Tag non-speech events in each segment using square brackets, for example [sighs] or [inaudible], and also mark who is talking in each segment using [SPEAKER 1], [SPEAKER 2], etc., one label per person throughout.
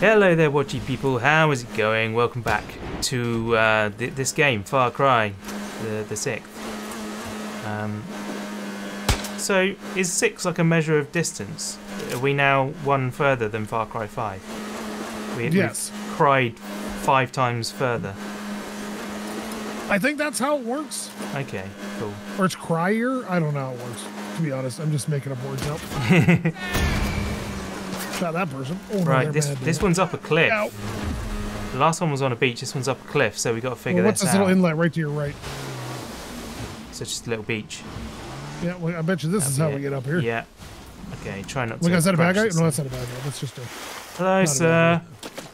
[SPEAKER 1] Hello there, watchy people. How is it going? Welcome back to uh, th- this game, Far Cry, the the sixth. Um, so, is six like a measure of distance? Are we now one further than Far Cry Five? We,
[SPEAKER 2] Yes.
[SPEAKER 1] We've cried five times further.
[SPEAKER 2] I think that's how it works.
[SPEAKER 1] Okay, cool.
[SPEAKER 2] Or it's crier. I don't know how it works. To be honest, I'm just making up words up. [laughs] That person. Oh,
[SPEAKER 1] Right, this this one's up a cliff.
[SPEAKER 2] Ow.
[SPEAKER 1] The last one was on a beach. This one's up a cliff, so we got to figure
[SPEAKER 2] Well, what's
[SPEAKER 1] this
[SPEAKER 2] this
[SPEAKER 1] out.
[SPEAKER 2] little inlet right to your right?
[SPEAKER 1] so it's just a little beach.
[SPEAKER 2] Yeah, well, I bet you this is
[SPEAKER 1] That'd
[SPEAKER 2] how
[SPEAKER 1] be
[SPEAKER 2] we get up here.
[SPEAKER 1] Yeah. Okay, try not
[SPEAKER 2] Look,
[SPEAKER 1] to.
[SPEAKER 2] is that a bad guy? No, that's not a bad guy. That's just a.
[SPEAKER 1] Hello, sir.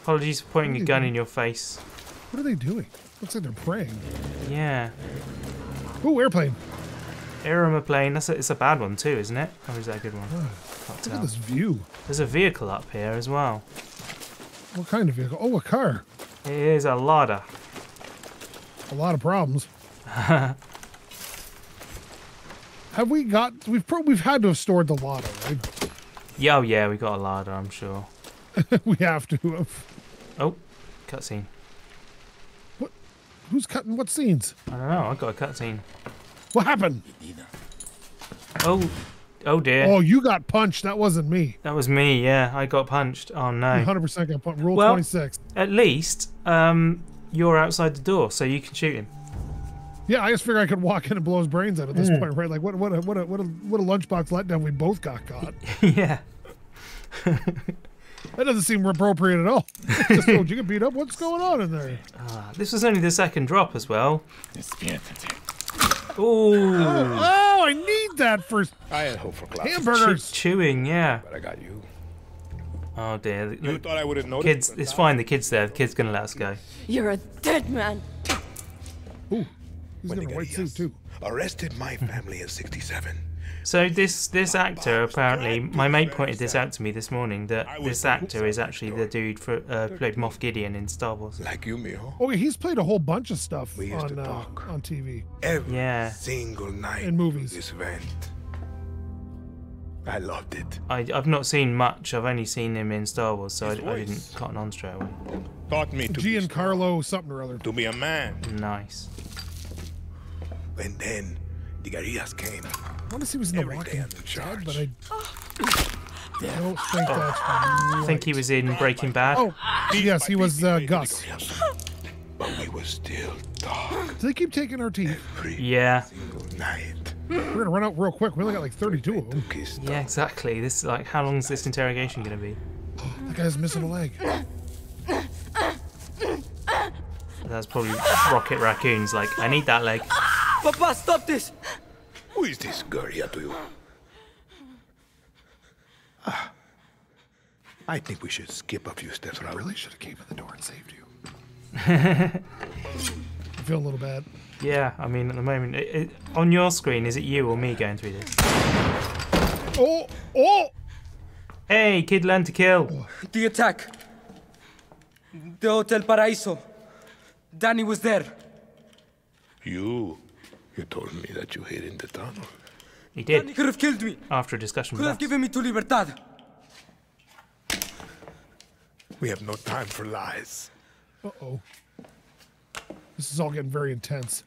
[SPEAKER 1] Apologies for pointing a gun
[SPEAKER 2] you
[SPEAKER 1] in your face.
[SPEAKER 2] What are they doing? Looks like they're praying.
[SPEAKER 1] Yeah.
[SPEAKER 2] Ooh, airplane.
[SPEAKER 1] Arama plane. That's a, it's a bad one too, isn't it? Or is that a good one?
[SPEAKER 2] Look at this view.
[SPEAKER 1] There's a vehicle up here as well.
[SPEAKER 2] What kind of vehicle? Oh, a car.
[SPEAKER 1] It is a ladder.
[SPEAKER 2] A lot of problems. [laughs] Have we got? We've pro- we've had to have stored the lotto, right?
[SPEAKER 1] Yeah, oh yeah, we got a ladder, I'm sure. [laughs]
[SPEAKER 2] we have to have.
[SPEAKER 1] Oh, cutscene. What?
[SPEAKER 2] Who's cutting what scenes?
[SPEAKER 1] I don't know. I got a cutscene.
[SPEAKER 2] What happened?
[SPEAKER 1] Oh, oh dear.
[SPEAKER 2] Oh, you got punched. That wasn't me.
[SPEAKER 1] That was me. Yeah, I got punched. Oh no.
[SPEAKER 2] 100% got punched. Rule
[SPEAKER 1] Well-
[SPEAKER 2] 26.
[SPEAKER 1] At least, um, you're outside the door, so you can shoot him.
[SPEAKER 2] Yeah, I just figured I could walk in and blow his brains out at this
[SPEAKER 1] Mm.
[SPEAKER 2] point, right? Like, what, what, a, what, a, what, a, what a lunchbox letdown. We both got caught. [laughs]
[SPEAKER 1] yeah.
[SPEAKER 2] That doesn't seem appropriate at all. [laughs] just, oh, you get beat up? What's going on in there?
[SPEAKER 1] Ah, this was only the second drop as well. [laughs] Ooh.
[SPEAKER 2] Oh, oh, I need that for
[SPEAKER 3] I had hope for class,
[SPEAKER 2] hamburgers.
[SPEAKER 1] Chewing, yeah.
[SPEAKER 3] but I got you.
[SPEAKER 1] Oh dear. The-
[SPEAKER 3] You
[SPEAKER 1] the
[SPEAKER 3] thought I would have noticed?
[SPEAKER 1] kids, it's fine. The kid's there. The kid's gonna let us go.
[SPEAKER 4] You're a dead man.
[SPEAKER 2] Ooh, he's
[SPEAKER 3] When
[SPEAKER 2] got
[SPEAKER 3] they
[SPEAKER 2] a white suit too.
[SPEAKER 3] Arrested my family in '67.
[SPEAKER 1] So this this actor apparently, my mate pointed this out to me this morning that this actor is actually the dude for uh, played Moff Gideon in Star Wars.
[SPEAKER 3] Like you, mijo.
[SPEAKER 2] Okay, he's played a whole bunch of stuff
[SPEAKER 3] We used
[SPEAKER 2] on
[SPEAKER 3] to
[SPEAKER 2] uh, on TV.
[SPEAKER 3] Every
[SPEAKER 1] Yeah.
[SPEAKER 3] single night
[SPEAKER 2] In movies.
[SPEAKER 3] This event. I loved it.
[SPEAKER 1] I, I've not seen much. I've only seen him in Star Wars, so I, I didn't
[SPEAKER 3] voice.
[SPEAKER 1] cotton on straight away.
[SPEAKER 3] Taught me to be strong,
[SPEAKER 2] Giancarlo something or other.
[SPEAKER 3] to be a man.
[SPEAKER 1] Nice.
[SPEAKER 3] And then the guerrillas came.
[SPEAKER 2] I want to see what's in the walking
[SPEAKER 3] in
[SPEAKER 2] Dead,
[SPEAKER 3] charge.
[SPEAKER 2] but I don't think that's [gasps]
[SPEAKER 1] I think he was in Breaking Bad.
[SPEAKER 2] Oh, yes, he was uh,
[SPEAKER 3] Beat
[SPEAKER 2] Gus.
[SPEAKER 3] But we were still dog
[SPEAKER 2] Do they keep taking our teeth?
[SPEAKER 3] every
[SPEAKER 1] Yeah.
[SPEAKER 3] night.
[SPEAKER 2] We're gonna run out real quick. We only got like 32 of them.
[SPEAKER 1] Yeah, exactly. This like, how long is this interrogation gonna be?
[SPEAKER 2] That guy's missing a leg.
[SPEAKER 1] That's probably Rocket Raccoon's. Like, I need that leg.
[SPEAKER 4] Papa, stop this.
[SPEAKER 3] Who is this girl here to you? Ah. I think we should skip a few steps, Raul.
[SPEAKER 2] Really should have came in the door and saved you. [laughs] I feel a little bad.
[SPEAKER 1] Yeah, I mean, at the moment, it, it, on your screen, is it you or me going through this?
[SPEAKER 2] Oh, oh!
[SPEAKER 1] Hey, kid, learn to kill.
[SPEAKER 4] The attack. The Hotel Paraíso. Danny was there.
[SPEAKER 3] You, you told me that you hid in the tunnel.
[SPEAKER 1] He
[SPEAKER 4] Danny
[SPEAKER 1] did
[SPEAKER 4] could have killed me.
[SPEAKER 1] after a discussion
[SPEAKER 4] Could
[SPEAKER 1] with
[SPEAKER 4] have
[SPEAKER 1] us.
[SPEAKER 4] given me to Libertad.
[SPEAKER 3] We have no time for lies.
[SPEAKER 2] Uh oh. This is all getting very intense.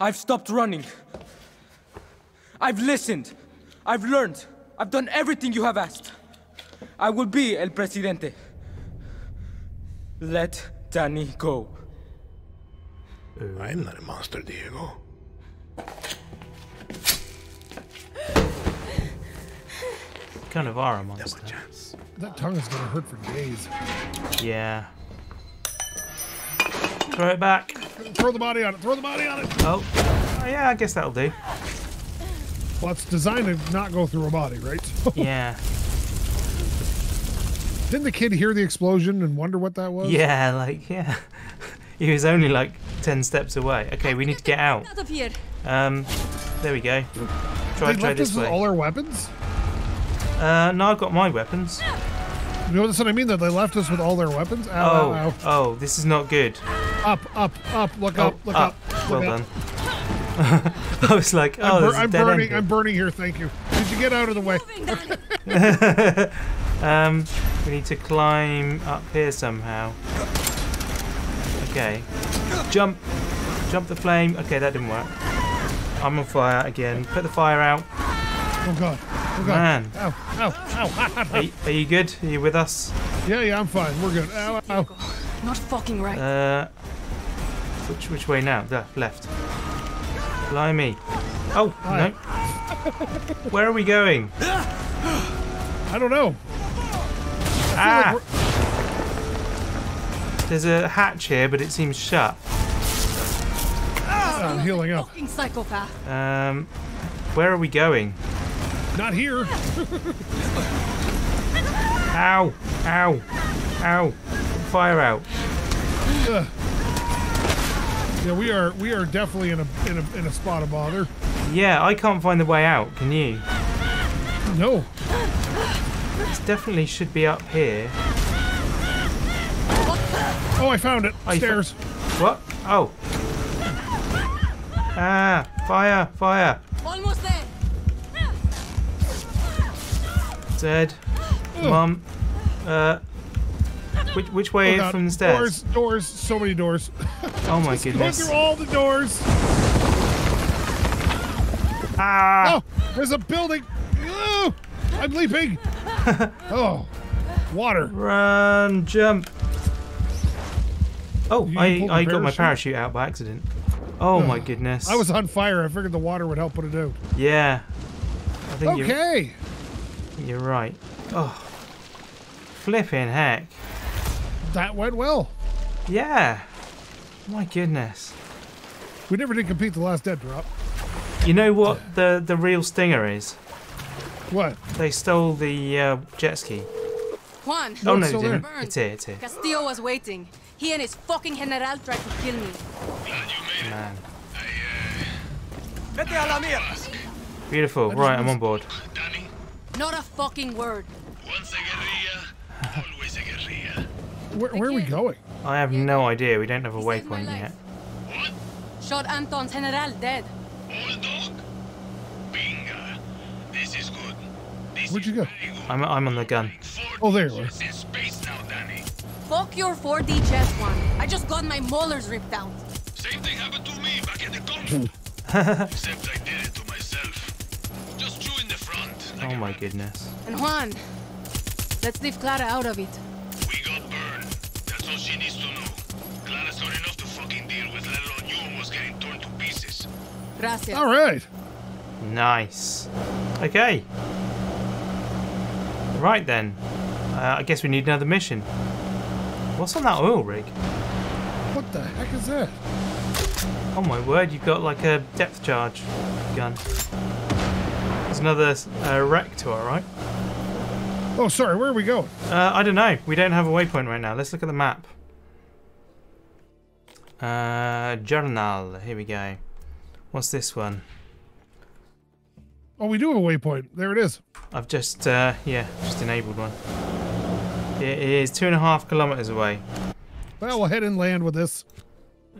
[SPEAKER 4] I've stopped running. I've listened. I've learned. I've done everything you have asked. I will be El Presidente. Let Danny go.
[SPEAKER 3] I am not a monster, Diego.
[SPEAKER 1] Kind of are a monster.
[SPEAKER 3] chance.
[SPEAKER 2] That tongue is gonna hurt for days.
[SPEAKER 1] Yeah. Throw it back.
[SPEAKER 2] Throw the body on it. Throw the body on it.
[SPEAKER 1] Oh. oh yeah, I guess that'll do.
[SPEAKER 2] Well, it's designed to not go through a body, right? [laughs]
[SPEAKER 1] Yeah.
[SPEAKER 2] Didn't the kid hear the explosion and wonder what that was?
[SPEAKER 1] Yeah, like, yeah. He was only like 10 steps away. Okay, we need to get out.
[SPEAKER 5] Out of here.
[SPEAKER 1] Um, there we go. Try,
[SPEAKER 2] They
[SPEAKER 1] try
[SPEAKER 2] left
[SPEAKER 1] this
[SPEAKER 2] us with
[SPEAKER 1] way.
[SPEAKER 2] all our weapons.
[SPEAKER 1] Uh, no, I've got my weapons.
[SPEAKER 2] You know what I mean? That they left us with all their weapons. Ow,
[SPEAKER 1] Oh,
[SPEAKER 2] ow,
[SPEAKER 1] oh, this is not good.
[SPEAKER 2] ow. Up, up, up. Look
[SPEAKER 1] Oh,
[SPEAKER 2] up, look up.
[SPEAKER 1] Well
[SPEAKER 2] look
[SPEAKER 1] done. [laughs] I was like, oh,
[SPEAKER 2] I'm, bur-
[SPEAKER 1] a
[SPEAKER 2] I'm
[SPEAKER 1] dead
[SPEAKER 2] burning.
[SPEAKER 1] end here.
[SPEAKER 2] I'm burning here. Thank you. Did you get out of the way? [laughs] [laughs]
[SPEAKER 1] Um, We need to climb up here somehow. Okay. Jump! Jump the flame. Okay, that didn't work. I'm on fire again. Put the fire out.
[SPEAKER 2] Oh god. Oh god.
[SPEAKER 1] Man.
[SPEAKER 2] Ow, ow, ow.
[SPEAKER 1] Are you, are you good? Are you with us?
[SPEAKER 2] yeah, yeah, I'm fine. We're good. Ow, ow.
[SPEAKER 5] Not fucking right.
[SPEAKER 1] Uh, which which way now? The left. Blimey. Oh,
[SPEAKER 2] Hi.
[SPEAKER 1] no. Where are we going?
[SPEAKER 2] I don't know.
[SPEAKER 1] Ah! There's a hatch here, but it seems shut.
[SPEAKER 2] I'm healing up.
[SPEAKER 5] Fucking psychopath.
[SPEAKER 1] Um, where are we going?
[SPEAKER 2] Not here.
[SPEAKER 1] Ow! Ow! Ow! Fire out.
[SPEAKER 2] Ugh. Yeah, we are we are definitely in a in a in a spot of bother.
[SPEAKER 1] Yeah, I can't find the way out. Can you?
[SPEAKER 2] No.
[SPEAKER 1] This definitely should be up here.
[SPEAKER 2] Oh, I found it.
[SPEAKER 1] Oh, you fo-
[SPEAKER 2] Stairs.
[SPEAKER 1] What? Oh. Ah! Fire! Fire!
[SPEAKER 5] Almost there.
[SPEAKER 1] Dead. Mom. Uh. Which, which way
[SPEAKER 2] Oh,
[SPEAKER 1] from the stairs?
[SPEAKER 2] Doors, doors, so many doors. [laughs]
[SPEAKER 1] Oh my
[SPEAKER 2] Go
[SPEAKER 1] goodness.
[SPEAKER 2] through all the doors.
[SPEAKER 1] Ah!
[SPEAKER 2] Oh, there's a building. Oh, I'm leaping. [laughs] oh, water.
[SPEAKER 1] Run! Jump! Oh, I, I got my
[SPEAKER 2] parachute?
[SPEAKER 1] parachute out by accident. Oh my [sighs] goodness.
[SPEAKER 2] I was on fire. I figured the water would help put it out.
[SPEAKER 1] Yeah. I think you're,
[SPEAKER 2] Okay.
[SPEAKER 1] you're right. Oh. Flipping heck.
[SPEAKER 2] That went well.
[SPEAKER 1] Yeah. My goodness.
[SPEAKER 2] We never did compete the last dead drop.
[SPEAKER 1] You know what [sighs] the, the real stinger is?
[SPEAKER 2] What?
[SPEAKER 1] They stole the uh, jet ski.
[SPEAKER 5] Juan.
[SPEAKER 1] Oh no,
[SPEAKER 2] it's
[SPEAKER 1] they didn't.
[SPEAKER 5] Burned.
[SPEAKER 1] It's here, it's here.
[SPEAKER 5] Castillo was waiting. He and his fucking general tried to kill me.
[SPEAKER 1] Man.
[SPEAKER 6] Uh, Vete a la mierda.
[SPEAKER 1] Beautiful. Right, I'm on board.
[SPEAKER 6] Danny,
[SPEAKER 5] Not a fucking word.
[SPEAKER 6] once a guerrilla, always a guerrilla.
[SPEAKER 2] Where, where are we going?
[SPEAKER 1] I have no idea. We don't have a
[SPEAKER 5] He saved
[SPEAKER 1] waypoint yet.
[SPEAKER 6] What?
[SPEAKER 5] Shot Anton's general dead.
[SPEAKER 6] Old dog? Binga. This is good. This
[SPEAKER 2] Where'd you go?
[SPEAKER 1] I'm, I'm on the gun.
[SPEAKER 2] Oh, there you are.
[SPEAKER 5] Fuck your 4D chest one. I just got my molars ripped out.
[SPEAKER 6] Same thing happened to me back in the country. [laughs] Except I did it to myself. Just chew in the front. Like
[SPEAKER 1] Oh my
[SPEAKER 6] rat.
[SPEAKER 1] goodness.
[SPEAKER 5] And Juan, let's leave Clara out of it.
[SPEAKER 6] We got burned. That's all she needs to know. Clara's not enough to fucking deal with, let alone you almost getting torn to pieces.
[SPEAKER 5] Gracias.
[SPEAKER 2] All right.
[SPEAKER 1] Nice. Okay. Right then. Uh, I guess we need another mission. What's on that oil rig?
[SPEAKER 2] What the heck is that?
[SPEAKER 1] Oh my word, you've got like a depth charge gun. There's another uh, rector, right?
[SPEAKER 2] Oh, sorry. Where are we going?
[SPEAKER 1] Uh, I don't know. We don't have a waypoint right now. Let's look at the map. Uh, journal. Here we go. What's this one?
[SPEAKER 2] Oh, we do have a waypoint. There it is.
[SPEAKER 1] I've just, uh, yeah, just enabled one. It is two and a half kilometers away.
[SPEAKER 2] Well, we'll head inland with this.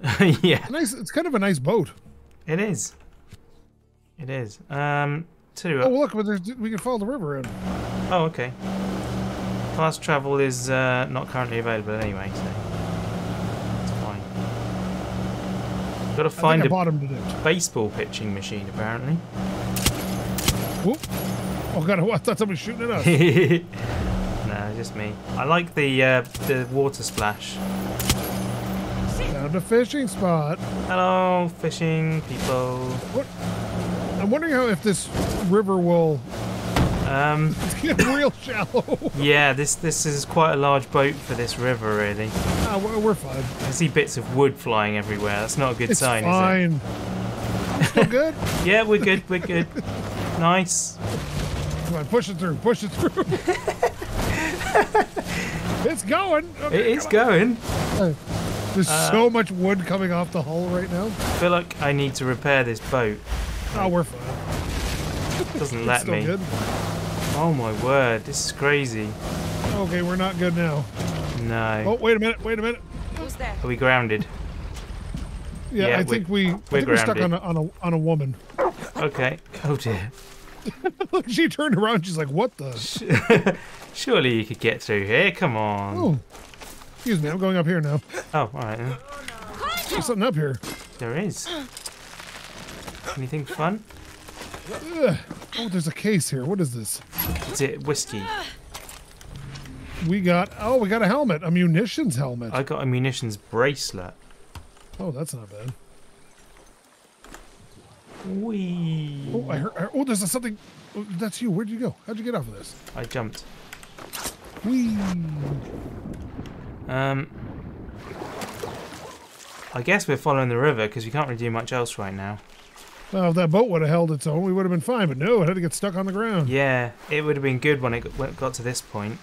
[SPEAKER 2] [laughs]
[SPEAKER 1] yeah,
[SPEAKER 2] Nice. It's kind of a nice boat.
[SPEAKER 1] it is. It is. Um, tell you
[SPEAKER 2] Oh, look, but we can follow the river in.
[SPEAKER 1] Oh, okay. Fast travel is uh, not currently available anyway, so it's fine. Got to find
[SPEAKER 2] a I
[SPEAKER 1] a
[SPEAKER 2] bought him to do.
[SPEAKER 1] baseball pitching machine, apparently.
[SPEAKER 2] Whoop. Oh god, [laughs] I thought somebody was shooting at us. [laughs]
[SPEAKER 1] just me. I like the uh, the water splash.
[SPEAKER 2] Found a fishing spot.
[SPEAKER 1] Hello, fishing people.
[SPEAKER 2] What? I'm wondering how if this river will
[SPEAKER 1] Um, [laughs]
[SPEAKER 2] get real shallow.
[SPEAKER 1] yeah, this this is quite a large boat for this river, really.
[SPEAKER 2] ah, we're, we're fine.
[SPEAKER 1] I see bits of wood flying everywhere. That's not a good
[SPEAKER 2] It's
[SPEAKER 1] sign,
[SPEAKER 2] fine. Still good? [laughs]
[SPEAKER 1] Yeah, we're good. We're good. Nice.
[SPEAKER 2] Come on, push it through. Push it through. [laughs] [laughs] it's going.
[SPEAKER 1] It
[SPEAKER 2] Okay,
[SPEAKER 1] is
[SPEAKER 2] come
[SPEAKER 1] going.
[SPEAKER 2] on. There's
[SPEAKER 1] Uh,
[SPEAKER 2] so much wood coming off the hull right now.
[SPEAKER 1] I feel like I need to repair this boat.
[SPEAKER 2] Oh, we're fine.
[SPEAKER 1] It doesn't let me.
[SPEAKER 2] good.
[SPEAKER 1] Oh my word, this is crazy.
[SPEAKER 2] Okay, we're not good now.
[SPEAKER 1] No.
[SPEAKER 2] Oh, wait a minute. Wait a minute.
[SPEAKER 5] Who's there?
[SPEAKER 1] Are we grounded?
[SPEAKER 2] Yeah,
[SPEAKER 1] Yeah,
[SPEAKER 2] I
[SPEAKER 1] we-
[SPEAKER 2] think we. I
[SPEAKER 1] we're
[SPEAKER 2] think we're stuck on a, on a on a woman.
[SPEAKER 1] Okay. Oh dear. [laughs]
[SPEAKER 2] she turned around. She's like, "What the? [laughs]
[SPEAKER 1] Surely you could get through here. Come on.
[SPEAKER 2] Oh, excuse me. I'm going up here now.
[SPEAKER 1] Oh, all right. then.
[SPEAKER 2] There's something up here.
[SPEAKER 1] There is. Anything fun?
[SPEAKER 2] Ugh. Oh, there's a case here. What is this?
[SPEAKER 1] Is it whiskey?
[SPEAKER 2] We got. Oh, we got a helmet. A munitions helmet.
[SPEAKER 1] I got a munitions bracelet.
[SPEAKER 2] Oh, that's not bad.
[SPEAKER 1] Wee.
[SPEAKER 2] Oh, I heard. I oh, there's a something. Oh, that's you. Where'd you go? How'd you get off of this?
[SPEAKER 1] I jumped.
[SPEAKER 2] Whee.
[SPEAKER 1] Um. I guess we're following the river because we can't really do much else right now.
[SPEAKER 2] Well, if that boat would have held its own, we would have been fine. But no, it had to get stuck on the ground.
[SPEAKER 1] Yeah, it would have been good when it got, when it got to this point.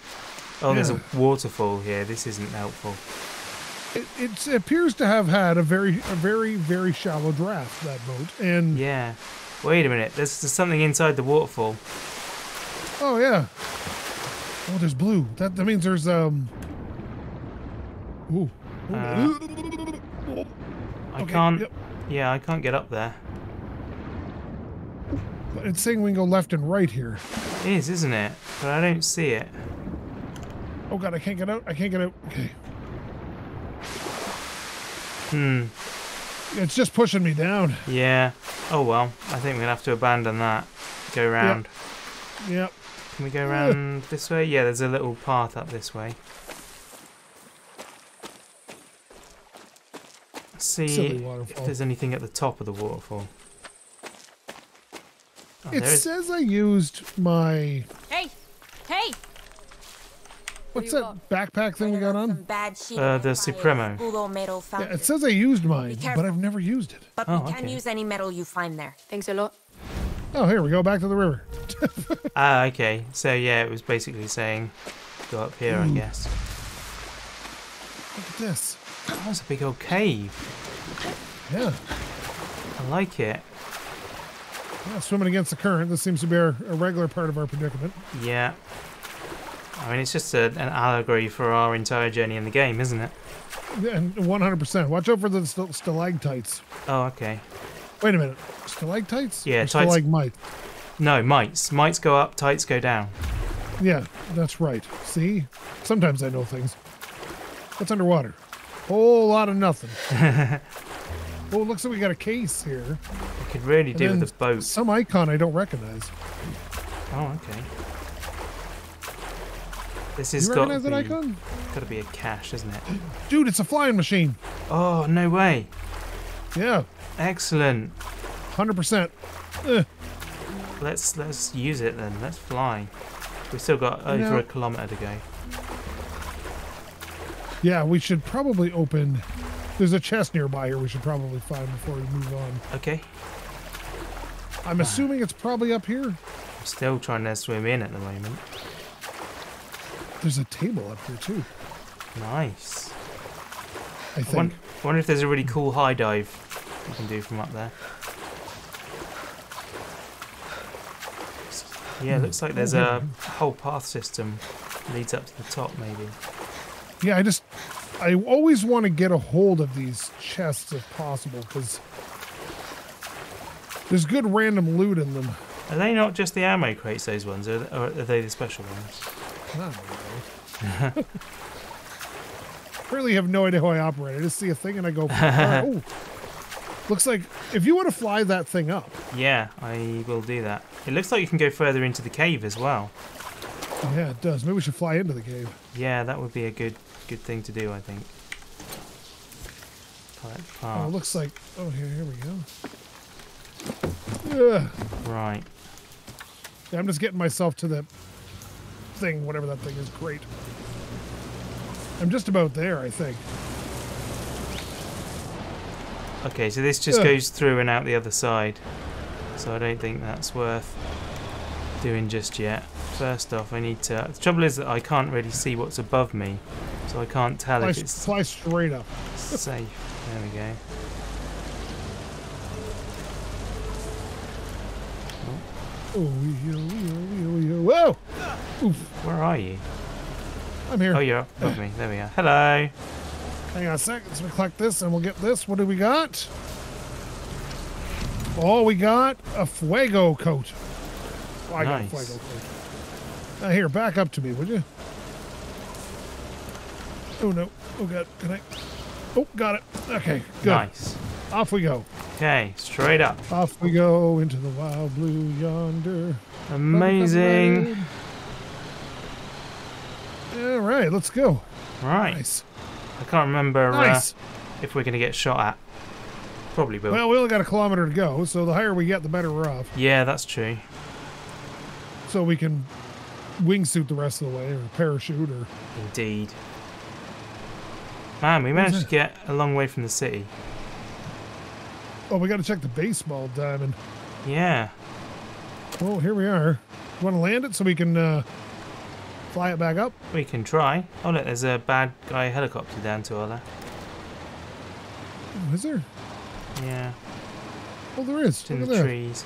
[SPEAKER 1] Oh, there's a waterfall here. This isn't helpful.
[SPEAKER 2] It, it appears to have had a very, a very, very shallow draft. That boat, and
[SPEAKER 1] Yeah. Wait a minute. There's, there's something inside the waterfall.
[SPEAKER 2] oh yeah. Oh, there's blue. That that means there's um. Ooh.
[SPEAKER 1] Uh, I
[SPEAKER 2] Okay,
[SPEAKER 1] can't.
[SPEAKER 2] yep.
[SPEAKER 1] Yeah, I can't get up there.
[SPEAKER 2] But It's saying we can go left and right here.
[SPEAKER 1] It is, isn't it? But I don't see it.
[SPEAKER 2] Oh god, I can't get out. I can't get out. Okay.
[SPEAKER 1] Hmm.
[SPEAKER 2] It's just pushing me down.
[SPEAKER 1] Yeah. Oh well. I think we're gonna have to abandon that. Go round.
[SPEAKER 2] Yep.
[SPEAKER 1] Can we go round this way? Yeah, there's a little path up this way. Let's see if there's anything at the top of the waterfall. Oh,
[SPEAKER 2] It says I used my
[SPEAKER 5] Hey! Hey!
[SPEAKER 2] What's
[SPEAKER 5] you
[SPEAKER 2] that backpack thing we got on?
[SPEAKER 7] bad shit
[SPEAKER 1] Uh, the
[SPEAKER 7] by
[SPEAKER 1] Supremo.
[SPEAKER 2] Yeah, it says I used mine, but. I've never used it.
[SPEAKER 7] but
[SPEAKER 1] Oh,
[SPEAKER 7] we can
[SPEAKER 1] okay.
[SPEAKER 7] use any metal you find there.
[SPEAKER 5] Thanks a lot.
[SPEAKER 2] Oh, here we go back to the river. [laughs]
[SPEAKER 1] Ah, okay. So yeah, it was basically saying go up here, I guess.
[SPEAKER 2] Look at this.
[SPEAKER 1] Oh, it's a big old cave.
[SPEAKER 2] Yeah.
[SPEAKER 1] I like it.
[SPEAKER 2] yeah, swimming against the current. This seems to be our, a regular part of our predicament.
[SPEAKER 1] Yeah. I mean, it's just a, an allegory for our entire journey in the game, isn't it?
[SPEAKER 2] Yeah, And 100%. Watch out for the st- stalactites.
[SPEAKER 1] Oh, okay.
[SPEAKER 2] Wait a minute. Stalactites?
[SPEAKER 1] Yeah, tights-
[SPEAKER 2] Stalagmites.
[SPEAKER 1] No, mites. Mites go up, tights go down.
[SPEAKER 2] Yeah, that's right. See? Sometimes I know things. What's underwater? Whole lot of nothing. [laughs] oh, looks like we got a case here.
[SPEAKER 1] I could really
[SPEAKER 2] And
[SPEAKER 1] do with a boat.
[SPEAKER 2] Some icon I don't recognize.
[SPEAKER 1] Oh, okay. This
[SPEAKER 2] You
[SPEAKER 1] has got
[SPEAKER 2] recognize that
[SPEAKER 1] be,
[SPEAKER 2] icon?
[SPEAKER 1] got to be a cache, isn't it?
[SPEAKER 2] Dude, it's a flying machine.
[SPEAKER 1] Oh, no way.
[SPEAKER 2] Yeah,
[SPEAKER 1] Excellent.
[SPEAKER 2] 100%. Eh,
[SPEAKER 1] Let's let's use it then. Let's fly. We've still got over
[SPEAKER 2] know-
[SPEAKER 1] a kilometre to go.
[SPEAKER 2] yeah, we should probably open. There's a chest nearby here we should probably find before we move on.
[SPEAKER 1] Okay.
[SPEAKER 2] I'm assuming it's probably up here.
[SPEAKER 1] I'm still trying to swim in at the moment.
[SPEAKER 2] There's a table up here too,
[SPEAKER 1] Nice.
[SPEAKER 2] I
[SPEAKER 1] I
[SPEAKER 2] think.
[SPEAKER 1] won- wonder if there's a really cool high dive you can do from up there. Yeah, it looks like there's a hmm. whole path system leads up to the top, maybe.
[SPEAKER 2] Yeah, I just I always want to get a hold of these chests if possible because there's good random loot in them.
[SPEAKER 1] Are they not just the ammo crates, those ones, or are they the special ones?
[SPEAKER 2] I don't know. really have no idea how I operate. I just see a thing and I go. [laughs] oh, looks like if you want to fly that thing up,
[SPEAKER 1] Yeah, I will do that. It looks like you can go further into the cave as well.
[SPEAKER 2] yeah, it does. Maybe we should fly into the cave.
[SPEAKER 1] Yeah, that would be a good good thing to do, I think.
[SPEAKER 2] Oh, it looks like. Oh, here, here we go. Ugh.
[SPEAKER 1] right.
[SPEAKER 2] Yeah, I'm just getting myself to the thing, whatever that thing is. Great. I'm just about there, I think.
[SPEAKER 1] Okay, so this just
[SPEAKER 2] Ugh.
[SPEAKER 1] goes through and out the other side. So I don't think that's worth doing just yet. First off, I need to. The trouble is that I can't really see what's above me, so I can't tell
[SPEAKER 2] Fly,
[SPEAKER 1] if it's
[SPEAKER 2] fly straight up.
[SPEAKER 1] safe. There we go.
[SPEAKER 2] Oh. Whoa! Oof,
[SPEAKER 1] Where are you?
[SPEAKER 2] I'm here.
[SPEAKER 1] Oh, you're up above me. There we are. Hello.
[SPEAKER 2] Hang on a second. Let's collect this and we'll get this. What do we got? Oh, we got a Fuego coat. Oh, I got a
[SPEAKER 1] Nice.
[SPEAKER 2] flag. Okay. Uh, here, back up to me, would you? Oh no! Oh god! Can I? Oh, got it. Okay, good.
[SPEAKER 1] Nice.
[SPEAKER 2] Off we go.
[SPEAKER 1] Okay, straight up.
[SPEAKER 2] Off we go into the wild blue yonder.
[SPEAKER 1] Amazing.
[SPEAKER 2] All right, let's go.
[SPEAKER 1] Right.
[SPEAKER 2] Nice.
[SPEAKER 1] I can't remember uh, if we're going to get shot at. Probably will.
[SPEAKER 2] Well, we only got a kilometer to go, so the higher we get, the better we're off.
[SPEAKER 1] yeah, that's true.
[SPEAKER 2] So we can wingsuit the rest of the way, or parachute, or
[SPEAKER 1] Indeed. Man, we managed to get a long way from the city.
[SPEAKER 2] Oh, we got to check the baseball diamond.
[SPEAKER 1] Yeah.
[SPEAKER 2] Oh, here we are. Want to land it so we can uh, fly it back up?
[SPEAKER 1] We can try. Oh, look, there's a bad guy helicopter down to our left.
[SPEAKER 2] Oh, is there?
[SPEAKER 1] Yeah,
[SPEAKER 2] Oh, there is.
[SPEAKER 1] it's in
[SPEAKER 2] Look
[SPEAKER 1] the
[SPEAKER 2] that.
[SPEAKER 1] trees.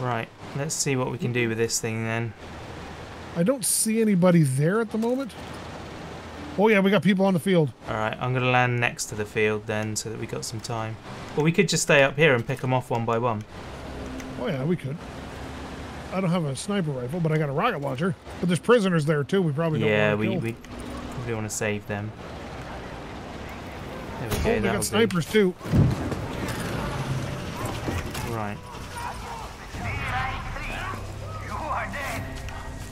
[SPEAKER 1] Right, let's see what we can do with this thing then.
[SPEAKER 2] I don't see anybody there at the moment. Oh yeah, we got people on the field.
[SPEAKER 1] Alright, I'm going to land next to the field then so that we got some time. Or we could just stay up here and pick them off one by one.
[SPEAKER 2] Oh yeah, we could. I don't have a sniper rifle, but I got a rocket launcher. But there's prisoners there too. We probably don't
[SPEAKER 1] yeah,
[SPEAKER 2] want
[SPEAKER 1] we, we probably want to save them. There we oh, go,
[SPEAKER 2] oh, we got snipers too.
[SPEAKER 1] Right.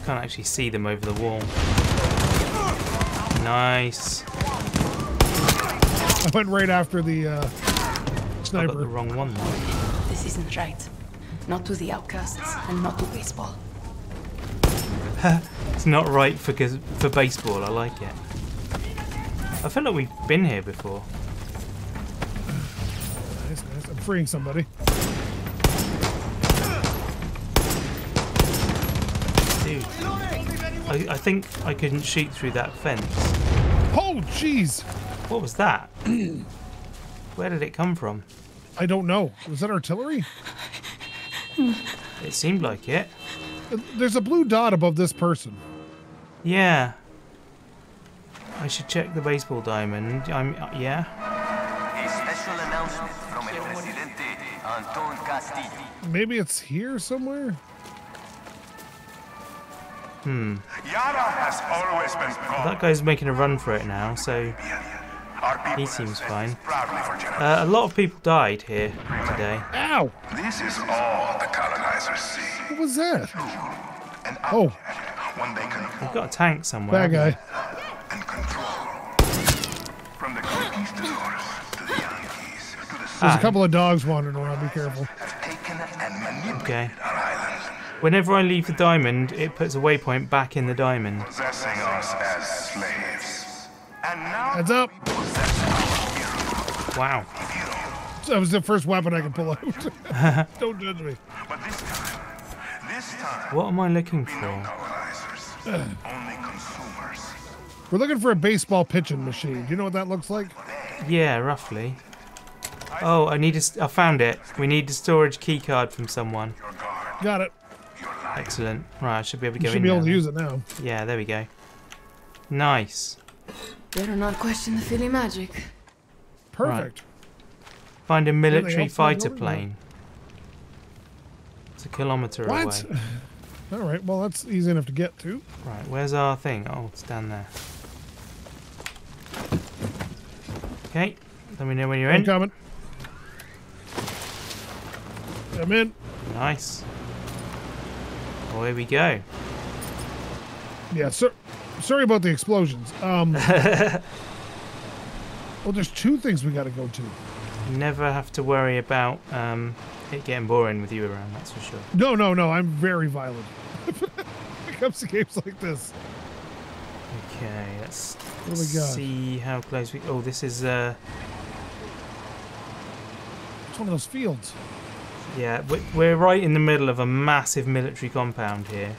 [SPEAKER 1] Can't actually see them over the wall. Nice.
[SPEAKER 2] I went right after the uh,
[SPEAKER 1] I got the wrong one.
[SPEAKER 5] This isn't right. Not to the outcasts and not to baseball. [laughs]
[SPEAKER 1] It's not right for for baseball. I like it. I feel like we've been here before.
[SPEAKER 2] Nice, nice. I'm freeing somebody.
[SPEAKER 1] I, I think I couldn't shoot through that fence.
[SPEAKER 2] Oh jeez!
[SPEAKER 1] What was that? [clears throat] Where did it come from?
[SPEAKER 2] I don't know. Was that artillery?
[SPEAKER 1] It seemed like it.
[SPEAKER 2] There's a blue dot above this person.
[SPEAKER 1] Yeah. I should check the baseball diamond. I'm uh, yeah.
[SPEAKER 7] A special announcement from El Presidente Anton Castillo.
[SPEAKER 2] Maybe it's here somewhere.
[SPEAKER 6] Yara has always been called.
[SPEAKER 1] That guy's making a run for it now, so he seems fine.
[SPEAKER 6] this proudly for generations.
[SPEAKER 1] Uh, a lot of people died here today.
[SPEAKER 2] Ow!
[SPEAKER 6] This is all the colonizers see.
[SPEAKER 2] What was that?
[SPEAKER 6] An
[SPEAKER 2] Oh,
[SPEAKER 6] object one they can
[SPEAKER 1] We've got a tank somewhere.
[SPEAKER 2] bad
[SPEAKER 1] haven't
[SPEAKER 2] guy.
[SPEAKER 6] and control. From the conquistadors to the Yankees to the
[SPEAKER 2] There's
[SPEAKER 1] Ah.
[SPEAKER 2] a couple of dogs wandering around. Be careful.
[SPEAKER 6] have taken and manipulated
[SPEAKER 1] Okay.
[SPEAKER 6] Our island,
[SPEAKER 1] Whenever I leave the diamond, it puts a waypoint back in the diamond.
[SPEAKER 6] possessing us as slaves. And now
[SPEAKER 2] Heads up.
[SPEAKER 1] Wow.
[SPEAKER 2] That was the first weapon I could pull out. [laughs] don't judge me.
[SPEAKER 6] But this time, this time,
[SPEAKER 1] What am I looking for?
[SPEAKER 6] only consumers.
[SPEAKER 2] We're looking for a baseball pitching machine. Do you know what that looks like?
[SPEAKER 1] Yeah, roughly. Oh, I need a. St- I found it. We need a storage key card from someone.
[SPEAKER 2] Got it.
[SPEAKER 6] Your life.
[SPEAKER 1] Excellent. Right, I should be able to
[SPEAKER 2] You
[SPEAKER 1] go
[SPEAKER 2] should
[SPEAKER 1] in
[SPEAKER 2] be able
[SPEAKER 1] now
[SPEAKER 2] to use it now.
[SPEAKER 1] Yeah, there we go. Nice.
[SPEAKER 5] Better not question the Philly magic.
[SPEAKER 2] Perfect.
[SPEAKER 1] Find a military fighter plane. It's a kilometer
[SPEAKER 2] What?
[SPEAKER 1] away. [laughs]
[SPEAKER 2] All right. Well, that's easy enough to get to.
[SPEAKER 1] Right, where's our thing? Oh, it's down there. Okay, let me know when you're
[SPEAKER 2] I'm
[SPEAKER 1] in.
[SPEAKER 2] coming. I'm in.
[SPEAKER 1] Nice. Away we go.
[SPEAKER 2] Yeah. So, sorry about the explosions. Um. [laughs] well, there's two things we got to go to.
[SPEAKER 1] Never have to worry about um, it getting boring with you around, that's for sure.
[SPEAKER 2] No, no, no. I'm very violent. [laughs] when it comes to games like this.
[SPEAKER 1] Okay, let's
[SPEAKER 2] What do we got?
[SPEAKER 1] see how close we. Oh, this is. Uh,
[SPEAKER 2] It's one of those fields.
[SPEAKER 1] Yeah, we- we're right in the middle of a massive military compound here.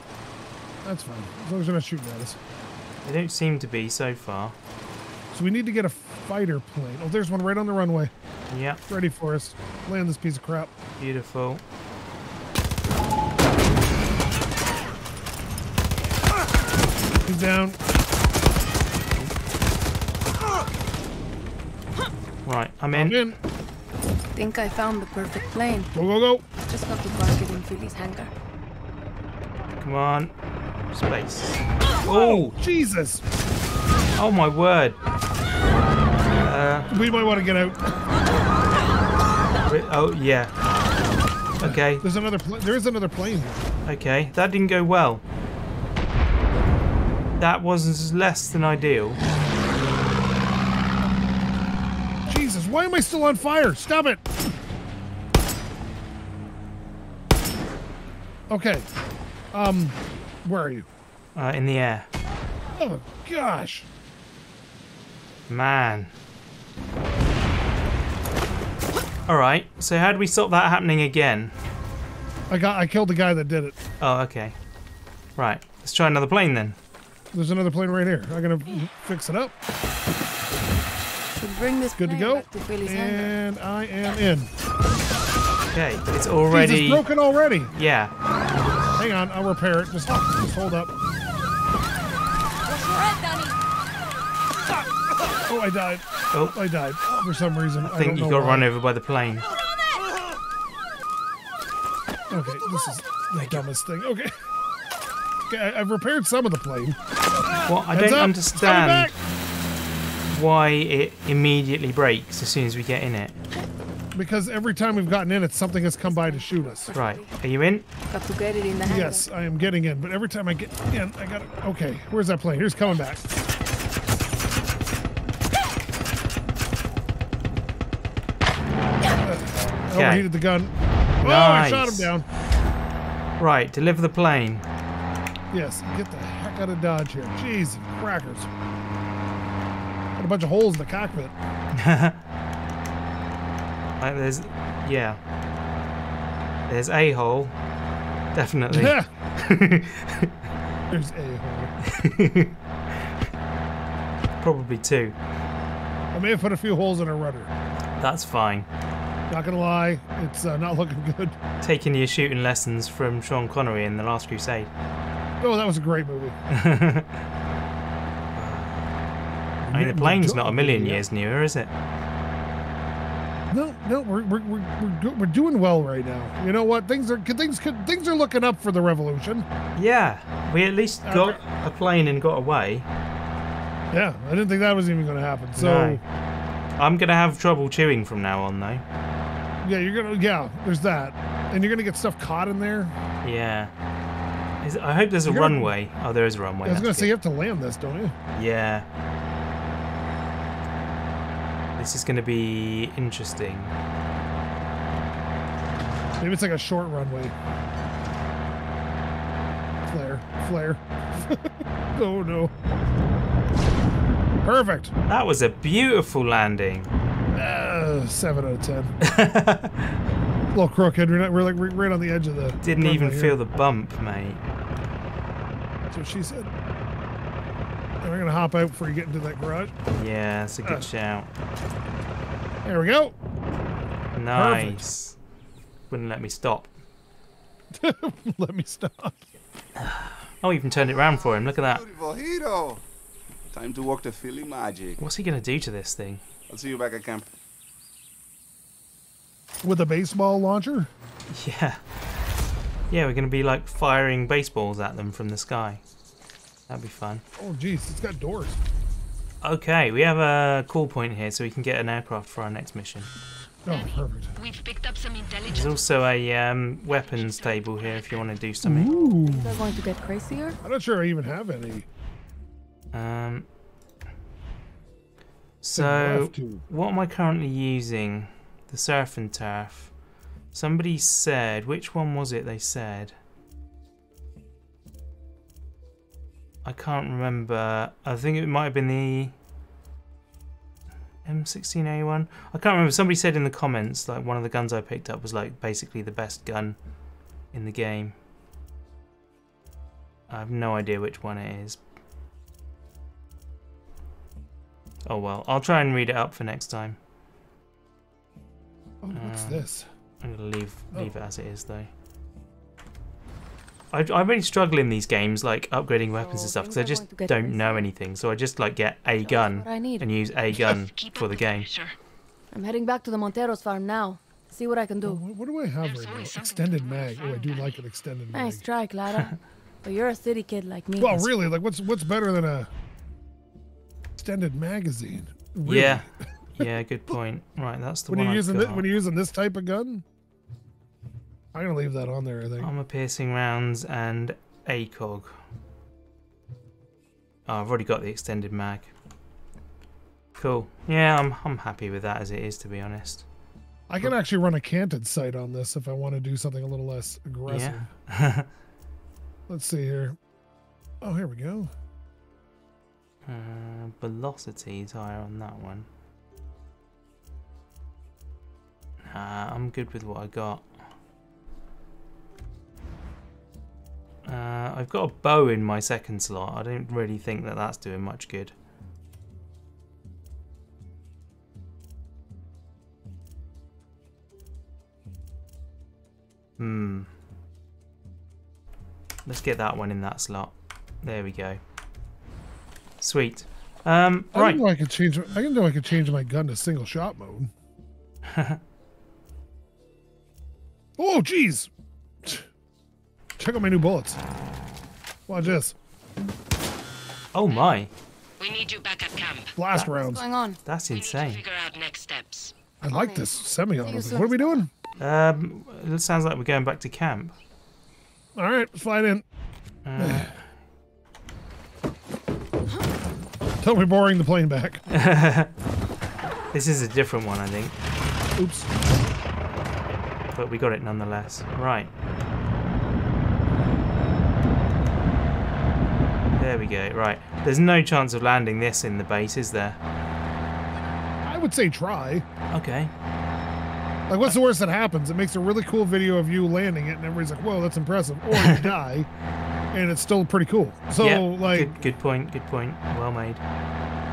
[SPEAKER 2] That's fine. As long as they're not shooting at us.
[SPEAKER 1] They don't seem to be so far.
[SPEAKER 2] So we need to get a fighter plane. Oh, there's one right on the runway.
[SPEAKER 1] Yep,
[SPEAKER 2] Ready for us. Land this piece of crap.
[SPEAKER 1] beautiful.
[SPEAKER 2] He's down.
[SPEAKER 1] Right, I'm
[SPEAKER 2] I'm
[SPEAKER 1] in.
[SPEAKER 2] In.
[SPEAKER 5] Think I found the perfect plane.
[SPEAKER 2] Go, go, go.
[SPEAKER 5] Just got to park it in Philly's hangar.
[SPEAKER 1] Come on. Space.
[SPEAKER 2] Oh, Jesus!
[SPEAKER 1] Oh my word. Uh,
[SPEAKER 2] We might want to get out.
[SPEAKER 1] oh yeah. Okay,
[SPEAKER 2] There's another. Pl- there is another plane here.
[SPEAKER 1] okay. That didn't go well. That was less than ideal.
[SPEAKER 2] Jesus, why am I still on fire? Stop it! Okay. Um, where are you?
[SPEAKER 1] Uh, in the air.
[SPEAKER 2] Oh gosh.
[SPEAKER 1] Man. Alright, so how do we stop that happening again?
[SPEAKER 2] I got. I killed the guy that did it.
[SPEAKER 1] Oh, okay. Right, let's try another plane then.
[SPEAKER 2] There's another plane right here. I'm gonna fix it up.
[SPEAKER 5] Should bring this
[SPEAKER 2] Good to go.
[SPEAKER 5] to Philly's hangar.
[SPEAKER 2] And I am in.
[SPEAKER 1] Okay, it's
[SPEAKER 2] Jesus,
[SPEAKER 1] already...
[SPEAKER 2] broken already.
[SPEAKER 1] Yeah,
[SPEAKER 2] Hang on, I'll repair it. Just, just hold up.
[SPEAKER 5] What's your head, Danny?
[SPEAKER 2] Oh, I died.
[SPEAKER 1] Oh.
[SPEAKER 2] I died for some reason. I,
[SPEAKER 1] I think
[SPEAKER 2] don't
[SPEAKER 1] you
[SPEAKER 2] know
[SPEAKER 1] got
[SPEAKER 2] why.
[SPEAKER 1] run over by the plane.
[SPEAKER 2] Okay, this is the dumbest thing. Okay. Okay, I, I've repaired some of the plane.
[SPEAKER 1] Well, I
[SPEAKER 2] Heads
[SPEAKER 1] don't
[SPEAKER 2] up,
[SPEAKER 1] understand why it immediately breaks as soon as we get in it.
[SPEAKER 2] Because every time we've gotten in it's something has come by to shoot us.
[SPEAKER 1] Right, are you in?
[SPEAKER 5] Got to get it in the hangar.
[SPEAKER 2] Yes, I am getting in, but every time I get in, I gotta. Okay, where's that plane? Here's coming back. Uh,
[SPEAKER 1] Okay.
[SPEAKER 2] Overheated the gun. Oh, I shot him
[SPEAKER 1] Nice.
[SPEAKER 2] down.
[SPEAKER 1] Right, deliver the plane.
[SPEAKER 2] Yes, get the heck out of Dodge here. Jeez, crackers. Got a bunch of holes in the cockpit. [laughs]
[SPEAKER 1] Like, there's... Yeah. There's a hole. Definitely.
[SPEAKER 2] Yeah. [laughs] There's a hole.
[SPEAKER 1] Probably two.
[SPEAKER 2] I may have put a few holes in our rudder.
[SPEAKER 1] That's fine.
[SPEAKER 2] Not gonna lie, it's uh, not looking good.
[SPEAKER 1] Taking your shooting lessons from Sean Connery in The Last Crusade.
[SPEAKER 2] Oh, that was a great movie. [laughs]
[SPEAKER 1] I mean, the plane's not a million years newer, is it?
[SPEAKER 2] No, no, we're we're we're we're, do- we're doing well right now. You know what? Things are things could things are looking up for the revolution.
[SPEAKER 1] Yeah, we at least
[SPEAKER 2] Uh,
[SPEAKER 1] got a plane and got away.
[SPEAKER 2] Yeah, I didn't think that was even going to happen. So
[SPEAKER 1] No. I'm gonna have trouble chewing from now on, though.
[SPEAKER 2] yeah, you're gonna yeah. There's that, and you're gonna get stuff caught in there.
[SPEAKER 1] Yeah. Is, I hope there's a
[SPEAKER 2] You're gonna-
[SPEAKER 1] runway. Oh, there is a runway.
[SPEAKER 2] I was
[SPEAKER 1] that's
[SPEAKER 2] gonna say
[SPEAKER 1] good.
[SPEAKER 2] you have to land this, don't you?
[SPEAKER 1] Yeah. This is gonna be interesting.
[SPEAKER 2] Maybe it's like a short runway. Flare, flare. [laughs] oh no. Perfect.
[SPEAKER 1] That was a beautiful landing.
[SPEAKER 2] Uh, seven out of ten. a [laughs] little crooked. We're, not, we're like right- right on the edge of the.
[SPEAKER 1] Didn't even feel
[SPEAKER 2] here.
[SPEAKER 1] the bump, mate.
[SPEAKER 2] That's what she said. And we're gonna hop out before you get into that garage.
[SPEAKER 1] Yeah, that's a good
[SPEAKER 2] Uh.
[SPEAKER 1] shout.
[SPEAKER 2] There we go.
[SPEAKER 1] Nice. Wouldn't let me stop. [laughs]
[SPEAKER 2] Let me stop. [sighs]
[SPEAKER 1] Oh, even turned it around for him. Look at that.
[SPEAKER 8] Beautiful hero. Time to work the Philly magic.
[SPEAKER 1] What's he gonna do to this thing?
[SPEAKER 8] I'll see you back at camp.
[SPEAKER 2] With a baseball launcher. [laughs]
[SPEAKER 1] Yeah. Yeah, we're gonna be like firing baseballs at them from the sky. That'd be fun.
[SPEAKER 2] Oh jeez, it's got doors.
[SPEAKER 1] Okay, we have a call point here so we can get an aircraft for our next mission.
[SPEAKER 2] Oh, perfect.
[SPEAKER 5] We've picked up some intelligence.
[SPEAKER 1] There's also a um, weapons table here if you want to do something.
[SPEAKER 2] Ooh.
[SPEAKER 5] They're going to get crazier.
[SPEAKER 2] I'm not sure I even have any.
[SPEAKER 1] Um, so, what am I currently using? The surf and turf. Somebody said, which one was it they said? I can't remember. I think it might have been the M16A1. I can't remember. Somebody said in the comments, like, one of the guns I picked up was, like, basically the best gun in the game. I have no idea which one it is. Oh well, I'll try and read it up for next time.
[SPEAKER 2] Oh, what's
[SPEAKER 1] Um,
[SPEAKER 2] this?
[SPEAKER 1] I'm gonna leave leave it
[SPEAKER 2] Oh.
[SPEAKER 1] as it is though. I, I really struggle in these games, like upgrading weapons and stuff, because I just
[SPEAKER 5] going to get
[SPEAKER 1] don't know anything. So I just like get a
[SPEAKER 5] That's
[SPEAKER 1] gun
[SPEAKER 5] I need.
[SPEAKER 1] and use a gun for the game.
[SPEAKER 5] I'm heading back to the Monteros farm now. See what I can do.
[SPEAKER 2] Oh, what, what do I have right now? Extended mag. Oh, I do like an extended mag.
[SPEAKER 5] Nice try, Clara. [laughs] but you're a city kid like me.
[SPEAKER 2] Well, really, like what's what's better than a extended magazine? Really?
[SPEAKER 1] Yeah. [laughs] Yeah, good point. Right, that's the
[SPEAKER 2] When
[SPEAKER 1] one
[SPEAKER 2] you're
[SPEAKER 1] I've
[SPEAKER 2] using thi-
[SPEAKER 1] got.
[SPEAKER 2] when you're using this type of gun, I'm gonna leave that on there. I think.
[SPEAKER 1] Armor piercing rounds and ACOG. Oh, I've already got the extended mag. Cool. Yeah, I'm I'm happy with that as it is to be honest.
[SPEAKER 2] I can actually run a canted sight on this if I want to do something a little less aggressive.
[SPEAKER 1] Yeah. [laughs]
[SPEAKER 2] Let's see here. Oh, here we go.
[SPEAKER 1] uh, velocity is higher on that one. Nah, I'm good with what I got. Uh, I've got a bow in my second slot. I don't really think that that's doing much good. Hmm. Let's get that one in that slot. There we go. Sweet. Um,
[SPEAKER 2] I
[SPEAKER 1] right.
[SPEAKER 2] didn't know I could change. I didn't know I could change my gun to single shot mode. [laughs] oh, jeez! Check out my new bullets. Watch this.
[SPEAKER 1] Oh my,
[SPEAKER 9] We need you back at camp.
[SPEAKER 2] Blast
[SPEAKER 5] What's
[SPEAKER 2] rounds.
[SPEAKER 5] going on?
[SPEAKER 1] that's
[SPEAKER 9] We need to
[SPEAKER 1] insane.
[SPEAKER 9] figure out next steps.
[SPEAKER 2] I like this semi-auto.
[SPEAKER 5] you
[SPEAKER 2] thing. What are we doing?
[SPEAKER 1] Um, it sounds like we're going back to camp.
[SPEAKER 2] All right, fly in.
[SPEAKER 1] Uh,
[SPEAKER 2] Tell me boring the plane back. [laughs]
[SPEAKER 1] this is a different one, I think,
[SPEAKER 2] Oops.
[SPEAKER 1] but we got it nonetheless. Right. There we go. Right. There's no chance of landing this in the base, is there?
[SPEAKER 2] I would say try.
[SPEAKER 1] Okay.
[SPEAKER 2] Like, what's the worst that happens? It makes a really cool video of you landing it, and everybody's like, "Whoa, that's impressive," or you [laughs] die, and it's still pretty cool. So,
[SPEAKER 1] yeah,
[SPEAKER 2] like,
[SPEAKER 1] good, good point. Good point. Well made.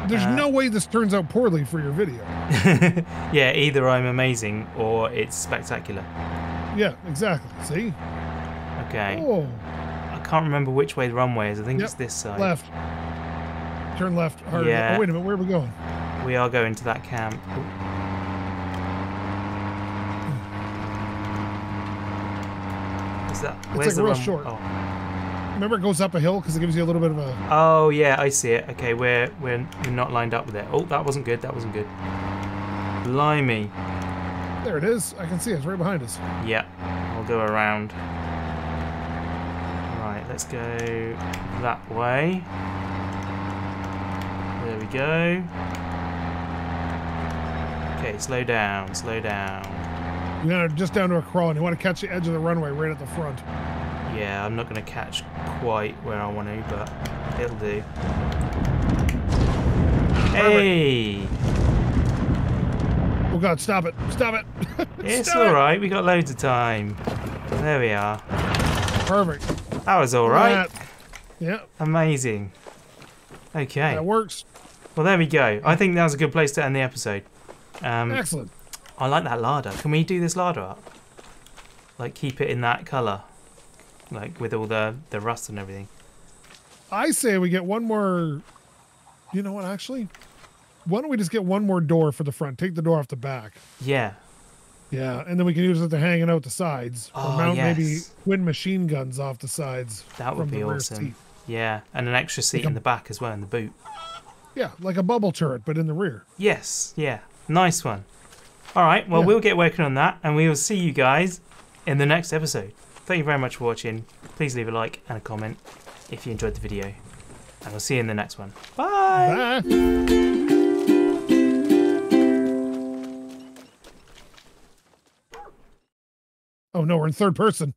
[SPEAKER 2] there's
[SPEAKER 1] uh,
[SPEAKER 2] no way this turns out poorly for your video. [laughs]
[SPEAKER 1] yeah, either I'm amazing or it's spectacular.
[SPEAKER 2] Yeah, exactly. See?
[SPEAKER 1] Okay.
[SPEAKER 2] Oh,
[SPEAKER 1] can't remember which way the runway is. I think
[SPEAKER 2] Yep,
[SPEAKER 1] it's this side.
[SPEAKER 2] left. Turn left. Hard.
[SPEAKER 1] Yeah.
[SPEAKER 2] Oh, wait a minute. Where are we going?
[SPEAKER 1] We are going to that camp. Hmm. Is that
[SPEAKER 2] It's,
[SPEAKER 1] where's
[SPEAKER 2] like,
[SPEAKER 1] the
[SPEAKER 2] real
[SPEAKER 1] run-
[SPEAKER 2] short.
[SPEAKER 1] Oh.
[SPEAKER 2] Remember, it goes up a hill because it gives you a little bit of a.
[SPEAKER 1] oh yeah, I see it. Okay, we're we're we're not lined up with it. Oh, that wasn't good. That wasn't good. Blimey.
[SPEAKER 2] There it is. I can see it. It's right behind us.
[SPEAKER 1] Yeah, I'll go around. Let's go that way. There we go. Okay, slow down, slow down.
[SPEAKER 2] You know, just down to a crawl, and you want to catch the edge of the runway right at the front.
[SPEAKER 1] Yeah, I'm not going to catch quite where I want to, but it'll do. Hey!
[SPEAKER 2] Oh God! Stop it! Stop it! [laughs]
[SPEAKER 1] It's alright, we got loads of time. There we are.
[SPEAKER 2] Perfect.
[SPEAKER 1] That was alright.
[SPEAKER 2] That- Yeah,
[SPEAKER 1] Amazing. Okay.
[SPEAKER 2] that works.
[SPEAKER 1] Well, there we go. I think that was a good place to end the episode. Um,
[SPEAKER 2] Excellent.
[SPEAKER 1] I like that larder. Can we do this larder up? Like, keep it in that colour? Like, with all the, the rust and everything.
[SPEAKER 2] I say we get one more. You know what? Actually, why don't we just get one more door for the front? Take the door off the back.
[SPEAKER 1] Yeah.
[SPEAKER 2] Yeah, and then we can use it to hanging out the sides,
[SPEAKER 1] Oh,
[SPEAKER 2] or mount maybe twin machine guns off the sides.
[SPEAKER 1] That would be awesome. Yeah, and an extra seat in the back as well, in the boot.
[SPEAKER 2] Yeah, like a bubble turret, but in the rear.
[SPEAKER 1] Yes, yeah. Nice one. All right, well,
[SPEAKER 2] Yeah.
[SPEAKER 1] we'll get working on that, and we will see you guys in the next episode. Thank you very much for watching. Please leave a like and a comment if you enjoyed the video. And we'll see you in the next one. Bye!
[SPEAKER 2] Bye. Oh no, we're in third person.